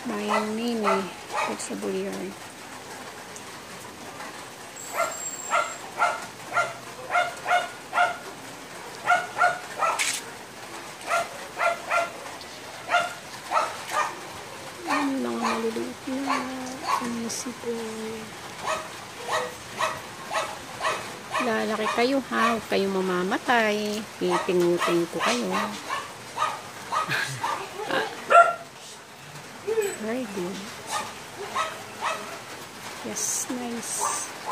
Bayan Nini, Vegetable Yard. Ang mga maliliit na municipal. Lalaki kayo ha, huwag kayong mamamatay. Pipingutin ko kayo. Very good. Yes, nice.